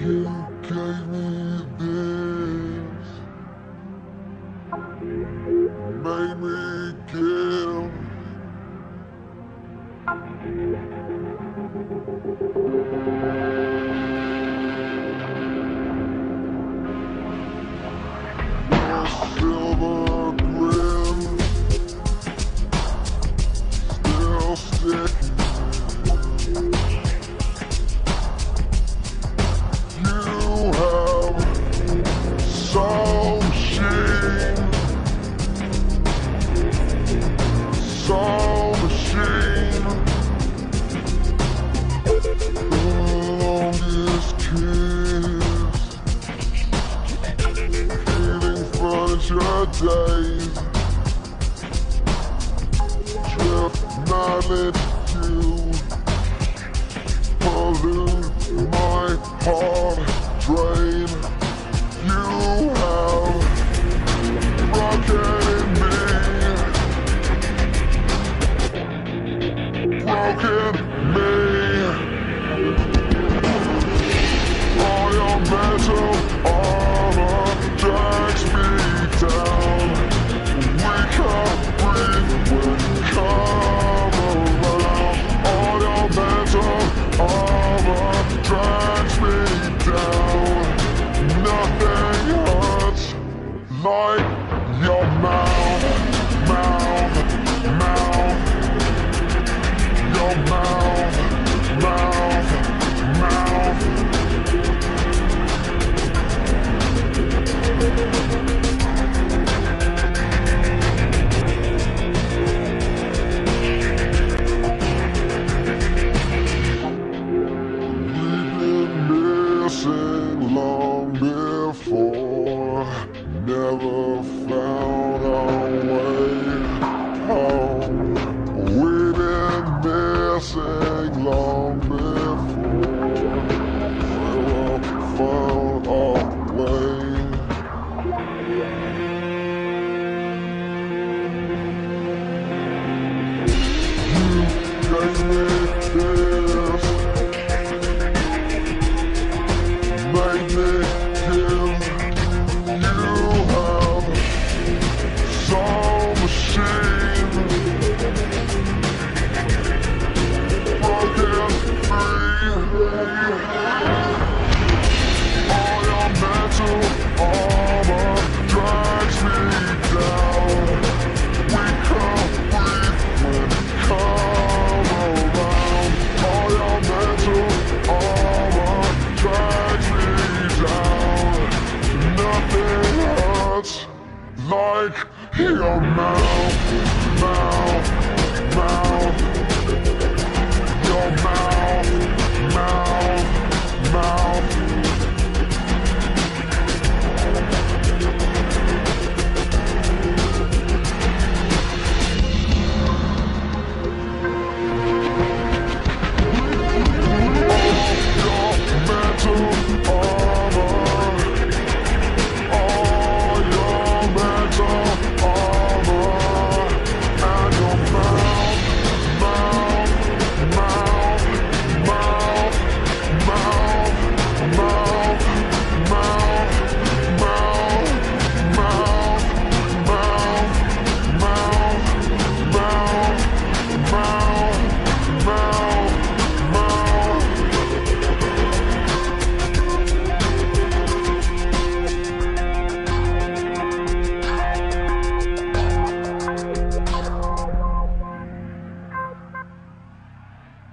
You gave me this. Made me days. Drift knowledge you pollute my heart drain. You have broken me, broken your mouth, mouth, mouth. Your mouth, mouth, mouth. Missing long before. Never found our way home. We've been missing some machine. Broken free. All your mental armor drags me down. We can't when come around. All your mental armor drags me down. Nothing hurts like mouth, mouth. Your mouth.